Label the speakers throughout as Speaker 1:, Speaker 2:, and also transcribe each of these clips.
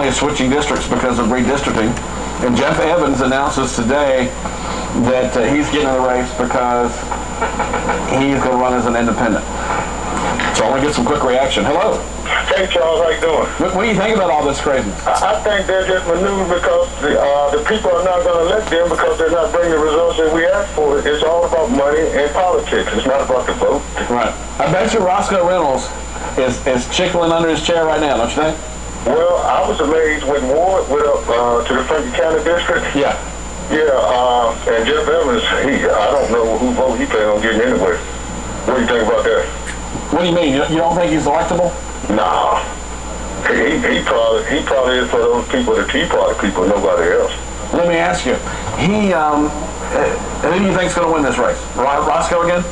Speaker 1: Stanley is switching districts because of redistricting. And Jeff Evans announces today that uh, he's getting in the race because he's going to run as an independent. So I want to get some quick reaction. Hello.
Speaker 2: Hey Charles, how you doing?
Speaker 1: What, what do you think about all this crazy?
Speaker 2: I, I think they're just maneuvering because the, uh, the people are not going to let them because they're not bringing the results that we asked for. It's all about money and politics. It's not about the vote.
Speaker 1: Right. I bet you Roscoe Reynolds is, is chickling under his chair right now, don't you think?
Speaker 2: Well, I was amazed when Ward went up uh, to the Franklin County District.
Speaker 1: Yeah.
Speaker 2: Yeah, uh, and Jeff Evans, he, I don't know who vote he planned on getting anyway. What do you think about that?
Speaker 1: What do you mean? You, don't think he's electable?
Speaker 2: Nah. He, he probably he probably is for those people, the Tea Party people, nobody else.
Speaker 1: Let me ask you. He, um, uh, who do you think's going to win this race? Ro- Roscoe again?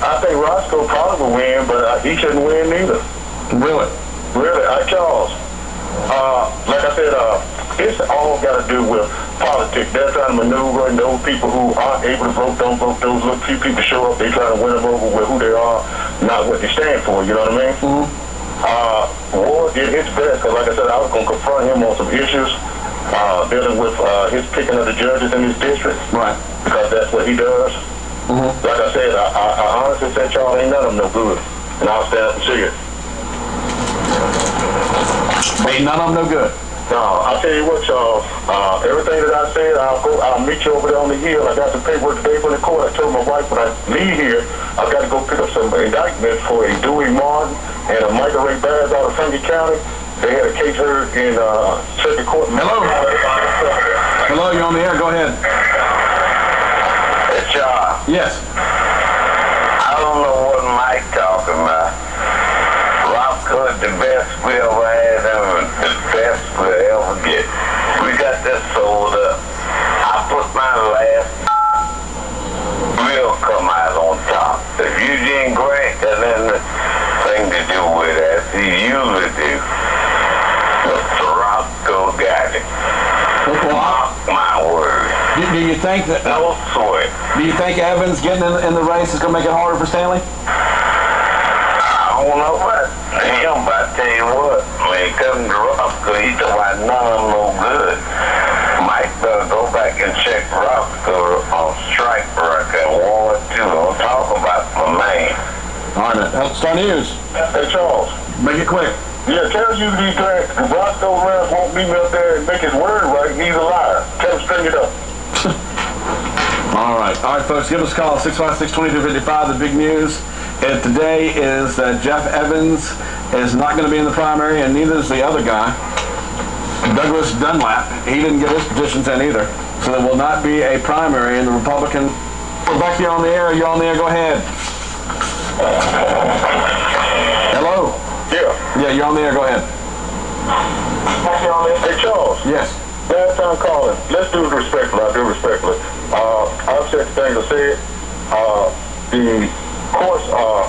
Speaker 2: I think Roscoe probably will win, but uh, he shouldn't win neither.
Speaker 1: Really?
Speaker 2: Really, uh, Charles. Uh, like I said, uh, it's all got to do with politics. They're trying to maneuver, and those people who aren't able to vote don't vote. Those little few people show up. They trying to win them over with who they are, not what they stand for. You know what I mean? Mm-hmm. Uh, Ward did his best, because like I said, I was going to confront him on some issues uh, dealing with uh, his picking of the judges in his district.
Speaker 1: Right.
Speaker 2: Because that's what he does.
Speaker 1: Mm-hmm.
Speaker 2: Like I said, I, I, I honestly said, Charles, ain't none of them no good. And I'll stand up and see it.
Speaker 1: Ain't none of them no good.
Speaker 2: No, I'll tell you what, y'all. Uh, everything that I said, I'll go. I'll meet you over there on the hill. I got some paperwork today from the court. I told my wife when I leave here, I've got to go pick up some indictments for a Dewey Martin and a Michael Ray Barrett out of Franklin County. They had a case heard in uh, circuit court.
Speaker 1: Hello. Hello, you're on the air. Go ahead.
Speaker 3: Hey, Charles.
Speaker 1: Yes.
Speaker 3: I don't know what Mike talking about. Roscoe is the best we ever had and the best we'll ever get. We got this sold up. I put my last will come out on top. If Eugene Grant got anything to do with that, he usually do. Mr. Roscoe got it. Mark my word.
Speaker 1: Do, do you think that?
Speaker 3: No sweat.
Speaker 1: Do you think Evans getting in, in the race is going to make it harder for Stanley?
Speaker 3: I don't know about him, but I tell you what, when it comes to Roscoe, he talking about none of them no good. Mike better go back and check Roscoe on uh, strike record and Ward too. Don't talk about my man.
Speaker 1: All right, man. Star News.
Speaker 2: Hey, Charles.
Speaker 1: Make it quick.
Speaker 2: Yeah, tell you these if Roscoe Rams won't meet me up there and make his word right, he's a liar. Tell him string it up.
Speaker 1: All right. Folks, give us a call, 656-2255. The big news today is that Jeff Evans is not going to be in the primary, and neither is the other guy, Douglas Dunlap. He didn't get his petitions in either. So there will not be a primary in the Republican. Rebecca, you're on the air. You're on the air. Go ahead. Hello.
Speaker 2: Yeah.
Speaker 1: Yeah, you're on the air. Go ahead.
Speaker 2: Hey, Charles.
Speaker 1: Yes.
Speaker 2: Last time calling, let's do it respectfully. I do respectfully. Uh, I've said the things I said. Uh, the courts are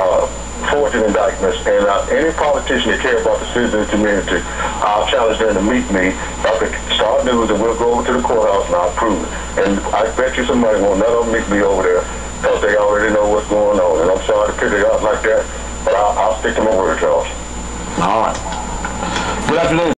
Speaker 2: uh, forging indictments, and uh, any politician that care about the citizen community, I'll challenge them to meet me up at Star News, and we'll go over to the courthouse and I'll prove it. And I bet you somebody won't let them meet me over there because they already know what's going on. And I'm sorry to pick it out like that, but I'll, I'll stick to my word, Charles.
Speaker 1: All right. Good afternoon.